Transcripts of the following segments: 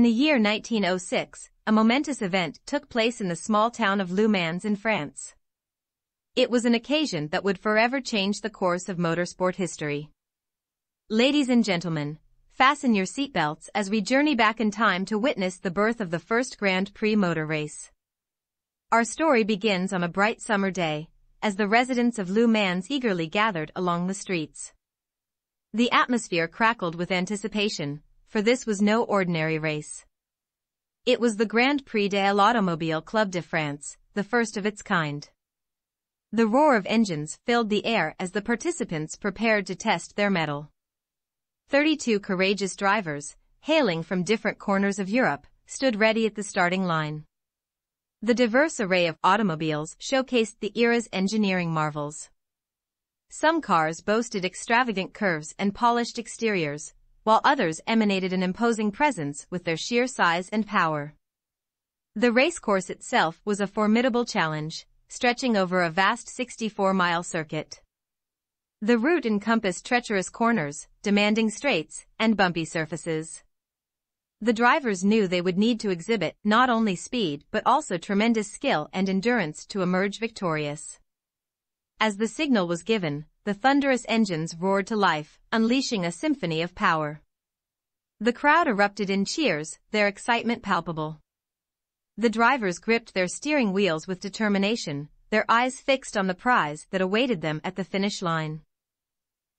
In the year 1906, a momentous event took place in the small town of Le Mans in France. It was an occasion that would forever change the course of motorsport history. Ladies and gentlemen, fasten your seatbelts as we journey back in time to witness the birth of the first Grand Prix motor race. Our story begins on a bright summer day, as the residents of Le Mans eagerly gathered along the streets. The atmosphere crackled with anticipation, for this was no ordinary race. It was the Grand Prix de l'Automobile Club de France, the first of its kind. The roar of engines filled the air as the participants prepared to test their mettle. 32 courageous drivers, hailing from different corners of Europe, stood ready at the starting line. The diverse array of automobiles showcased the era's engineering marvels. Some cars boasted extravagant curves and polished exteriors, while others emanated an imposing presence with their sheer size and power. The racecourse itself was a formidable challenge, stretching over a vast 64-mile circuit. The route encompassed treacherous corners, demanding straights, and bumpy surfaces. The drivers knew they would need to exhibit not only speed but also tremendous skill and endurance to emerge victorious. As the signal was given, the thunderous engines roared to life, unleashing a symphony of power. The crowd erupted in cheers, their excitement palpable. The drivers gripped their steering wheels with determination, their eyes fixed on the prize that awaited them at the finish line.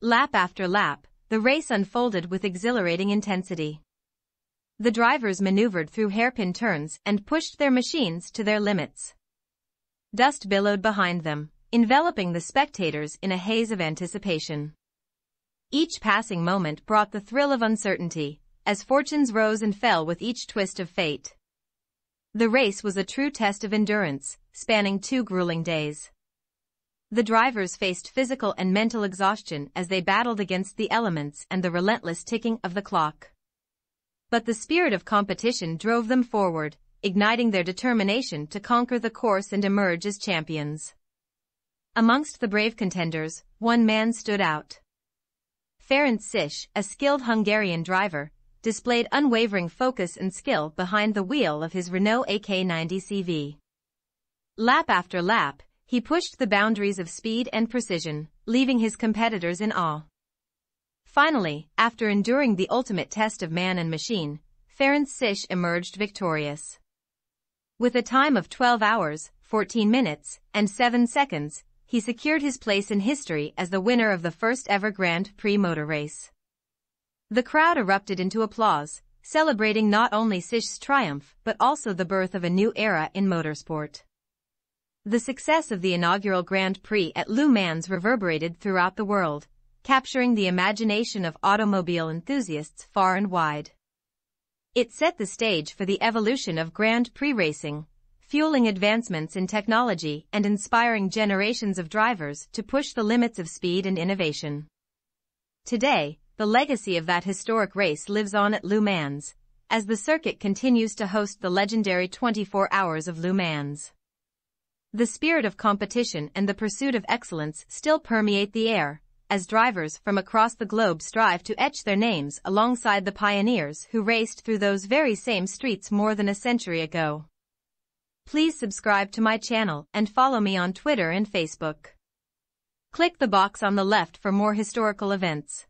Lap after lap, the race unfolded with exhilarating intensity. The drivers maneuvered through hairpin turns and pushed their machines to their limits. Dust billowed behind them, enveloping the spectators in a haze of anticipation. Each passing moment brought the thrill of uncertainty, as fortunes rose and fell with each twist of fate. The race was a true test of endurance, spanning two grueling days. The drivers faced physical and mental exhaustion as they battled against the elements and the relentless ticking of the clock. But the spirit of competition drove them forward, igniting their determination to conquer the course and emerge as champions. Amongst the brave contenders, one man stood out. Ferenc Szisz, a skilled Hungarian driver, displayed unwavering focus and skill behind the wheel of his Renault AK90 CV. Lap after lap, he pushed the boundaries of speed and precision, leaving his competitors in awe. Finally, after enduring the ultimate test of man and machine, Ferenc Szisz emerged victorious. With a time of 12 hours, 14 minutes, and 7 seconds, he secured his place in history as the winner of the first ever Grand Prix motor race. The crowd erupted into applause, celebrating not only Szisz's triumph but also the birth of a new era in motorsport. The success of the inaugural Grand Prix at Le Mans reverberated throughout the world, capturing the imagination of automobile enthusiasts far and wide. It set the stage for the evolution of Grand Prix racing, fueling advancements in technology and inspiring generations of drivers to push the limits of speed and innovation. Today, the legacy of that historic race lives on at Le Mans, as the circuit continues to host the legendary 24 Hours of Le Mans. The spirit of competition and the pursuit of excellence still permeate the air, as drivers from across the globe strive to etch their names alongside the pioneers who raced through those very same streets more than a century ago. Please subscribe to my channel and follow me on Twitter and Facebook. Click the box on the left for more historical events.